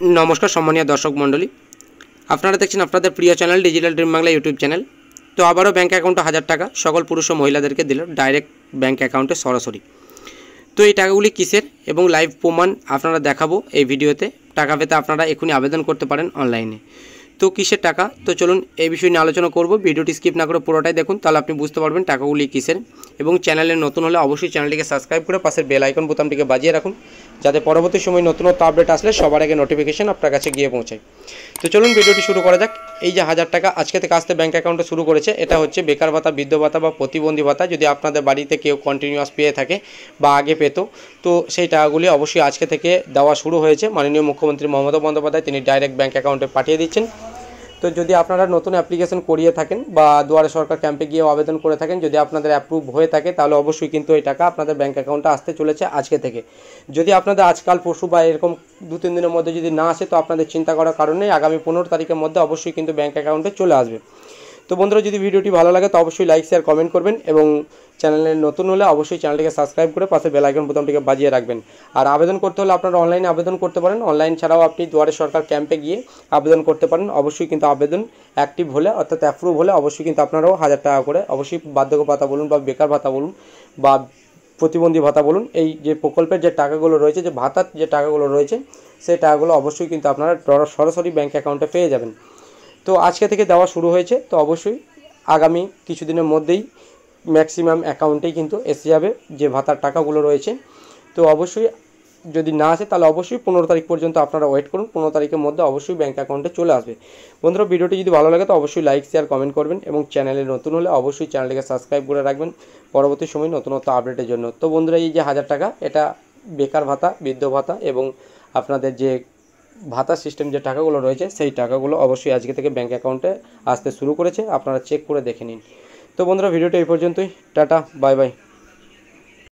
নমস্কার সম্মানীয় দর্শক মণ্ডলী। আপনারা দেখছেন আপনাদের প্রিয় channel digital dream Bangla YouTube channel. তো আবারও ব্যাঙ্ক অ্যাকাউন্টে হাজার টাকা সকল পুরুষ ও মহিলাদেরকে দিল ডাইরেক্ট ব্যাঙ্ক অ্যাকাউন্টে সরাসরি। তো এই টাকাগুলি কিসের এবং লাইভ প্রমাণ আপনারা দেখাবো এই ভিডিওতে। টাকা পেতে আপনারা এখনই আবেদন করতে পারেন অনলাইনে। তো কিসের টাকা? তো চলুন এই বিষয় নিয়ে আলোচনা করব। ভিডিওটি স্কিপ না করে পুরোটাই দেখুন, তাহলে আপনি বুঝতে পারবেন টাকাগুলি কিসের। এবং চ্যানেলে নতুন হলে অবশ্যই চ্যানেলটিকে সাবস্ক্রাইব করে পাশের বেল আইকন বোতামটিকে বাজিয়ে রাখুন। যাতে পরবর্তী সময় নতুনত্ব আপডেট আসলে সবার আগে নোটিফিকেশান আপনার কাছে গিয়ে পৌঁছায়। তো চলুন ভিডিওটি শুরু করা যাক। এই যে হাজার টাকা আজকে থেকে আসতে ব্যাঙ্ক অ্যাকাউন্টে শুরু করেছে, এটা হচ্ছে বেকার ভাতা, বৃদ্ধ ভাতা বা প্রতিবন্ধী ভাতা যদি আপনাদের বাড়িতে কেউ কন্টিনিউয়াস পেয়ে থাকে বা আগে পেত। তো সেই টাকাগুলি অবশ্যই আজকে থেকে দেওয়া শুরু হয়েছে। মাননীয় মুখ্যমন্ত্রী মমতা বন্দ্যোপাধ্যায় তিনি ডাইরেক্ট ব্যাঙ্ক অ্যাকাউন্টে পাঠিয়ে দিচ্ছেন। তো যদি আপনারা নতুন অ্যাপ্লিকেশন করিয়ে থাকেন বা দুয়ারে সরকার ক্যাম্পে গিয়ে আবেদন করে থাকেন, যদি আপনাদের অ্যাপ্রুভ হয়ে থাকে, তাহলে অবশ্যই কিন্তু এই টাকা আপনাদের ব্যাঙ্ক অ্যাকাউন্টে আসতে চলেছে আজকে থেকে। যদি আপনাদের আজকাল পরশু বা এরকম দু, তিন দিনের মধ্যে যদি না আসে, তো আপনাদের চিন্তা করার কারণে আগামী পনেরো তারিখের মধ্যে অবশ্যই কিন্তু ব্যাঙ্ক অ্যাকাউন্টে চলে আসবে। তো বন্ধুরা, যদি ভিডিওটি ভালো লাগে, তো অবশ্যই লাইক শেয়ার কমেন্ট করবেন এবং চ্যানেলে নতুন হলে অবশ্যই চ্যানেলটিকে সাবস্ক্রাইব করে পাশে বেল আইকন বোতামটিকে বাজিয়ে রাখবেন। আর আবেদন করতে হলে আপনারা অনলাইনে আবেদন করতে পারেন। অনলাইন ছাড়াও আপনি দুয়ারে সরকার ক্যাম্পে গিয়ে আবেদন করতে পারেন। অবশ্যই কিন্তু আবেদন অ্যাক্টিভ হলে, অর্থাৎ অ্যাপ্রুভ হলে অবশ্যই কিন্তু আপনারাও হাজার টাকা করে অবশ্যই বার্ধক্য ভাতা বলুন বা বেকার ভাতা বলুন বা প্রতিবন্ধী ভাতা বলুন, এই যে প্রকল্পের যে টাকাগুলো রয়েছে, যে ভাতার যে টাকাগুলো রয়েছে, সেই টাকাগুলো অবশ্যই কিন্তু আপনারা সরাসরি ব্যাঙ্ক অ্যাকাউন্টে পেয়ে যাবেন। তো আজকে থেকে দেওয়া শুরু হয়েছে, তো অবশ্যই আগামী কিছুদিনের মধ্যেই ম্যাক্সিমাম অ্যাকাউন্টেই কিন্তু এসে যাবে যে ভাতার টাকাগুলো রয়েছে। তো অবশ্যই যদি না আসে, তাহলে অবশ্যই পনেরো তারিখ পর্যন্ত আপনারা ওয়েট করুন, পনেরো তারিখের মধ্যে অবশ্যই ব্যাঙ্ক অ্যাকাউন্টে চলে আসবে। বন্ধুরা, ভিডিওটি যদি ভালো লাগে তো অবশ্যই লাইক শেয়ার কমেন্ট করবেন এবং চ্যানেলে নতুন হলে অবশ্যই চ্যানেলটিকে সাবস্ক্রাইব করে রাখবেন পরবর্তী সময় নতুনত্ব আপডেটের জন্য। তো বন্ধুরা, এই যে হাজার টাকা, এটা বেকার ভাতা, বৃদ্ধ ভাতা এবং আপনাদের যে ভাতা সিস্টেম যে টাকাগুলো রয়েছে, সেই টাকাগুলো অবশ্যই আজকে থেকে ব্যাঙ্ক অ্যাকাউন্টে আসতে শুরু করেছে। আপনারা চেক করে দেখে নিন। তো বন্ধুরা ভিডিওটা এই পর্যন্তই। Tata bye bye